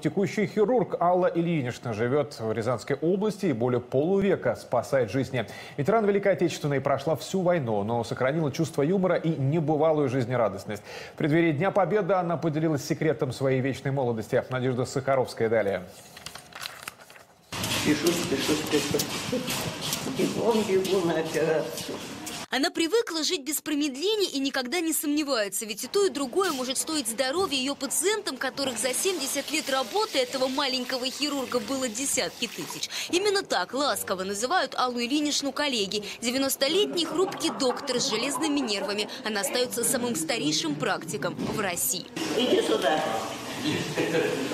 Текущий хирург Алла Ильинична живет в Рязанской области и более полувека спасает жизни. Ветеран Великой Отечественной прошла всю войну, но сохранила чувство юмора и небывалую жизнерадостность. В преддверии Дня Победы она поделилась секретом своей вечной молодости. Надежда Сахаровская далее. Спешу, спешу, спешу. Бегом, бегу на операцию. Она привыкла жить без промедлений и никогда не сомневается, ведь и то, и другое может стоить здоровья ее пациентам, которых за 70 лет работы этого маленького хирурга было десятки тысяч. Именно так ласково называют Аллу Ильиничну коллеги. 90-летний хрупкий доктор с железными нервами. Она остается самым старейшим практиком в России. Иди сюда.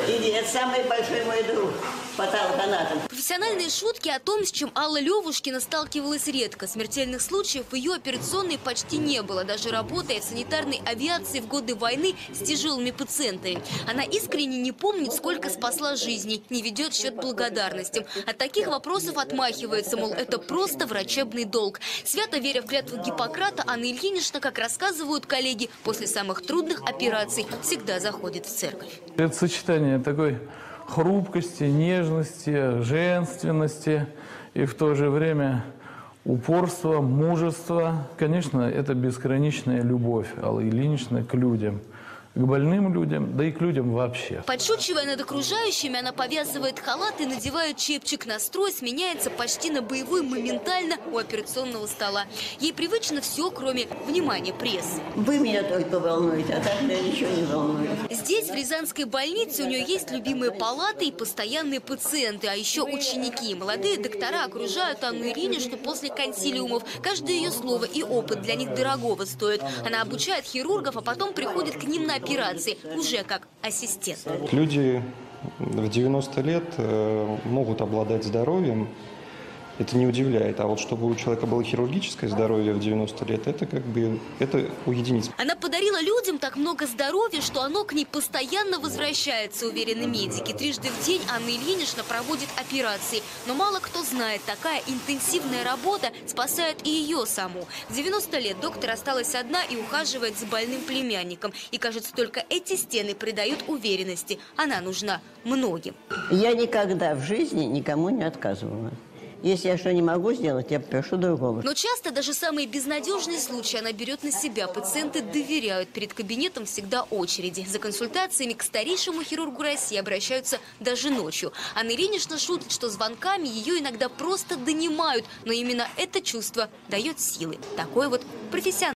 Иди, это самый большой мой друг, патологоанатом. Профессиональные шутки о том, с чем Алла Левушкина сталкивалась редко. Смертельных случаев в ее операционной почти не было, даже работая в санитарной авиации в годы войны с тяжелыми пациентами. Она искренне не помнит, сколько спасла жизней, не ведет счет благодарностям. От таких вопросов отмахивается, мол, это просто врачебный долг. Свято веря в клятву Гиппократа, Анна Ильинична, как рассказывают коллеги, после самых трудных операций всегда заходит в церковь. Это сочетание такой хрупкости, нежности, женственности и в то же время упорства, мужества. Конечно, это безграничная любовь Аллы Ильиничны к людям – к больным людям, да и к людям вообще. Подшучивая над окружающими, она повязывает халат и надевает чепчик. Настрой сменяется почти на боевой моментально у операционного стола. Ей привычно все, кроме внимания прессы. Вы меня только волнуете, а так меня ничего не волнует. Здесь, в Рязанской больнице, у нее есть любимые палаты и постоянные пациенты, а еще ученики. Молодые доктора окружают Анну Ильиничну после консилиумов. Каждое ее слово и опыт для них дорогого стоит. Она обучает хирургов, а потом приходит к ним на операции, уже как ассистент. Люди в 90 лет э, могут обладать здоровьем, это не удивляет. А вот чтобы у человека было хирургическое здоровье в 90 лет, это как бы, это у единиц. Она подарила людям так много здоровья, что оно к ней постоянно возвращается, уверены медики. Трижды в день Анна Ильинична проводит операции. Но мало кто знает, такая интенсивная работа спасает и ее саму. В 90 лет доктор осталась одна и ухаживает за больным племянником. И, кажется, только эти стены придают уверенности. Она нужна многим. Я никогда в жизни никому не отказывала. Если я что не могу сделать, я попрошу другого. Но часто даже самые безнадежные случаи она берет на себя. Пациенты доверяют. Перед кабинетом всегда очереди. За консультациями к старейшему хирургу России обращаются даже ночью. Анна Ильинична шутит, что звонками ее иногда просто донимают. Но именно это чувство дает силы. Такой вот профессионал.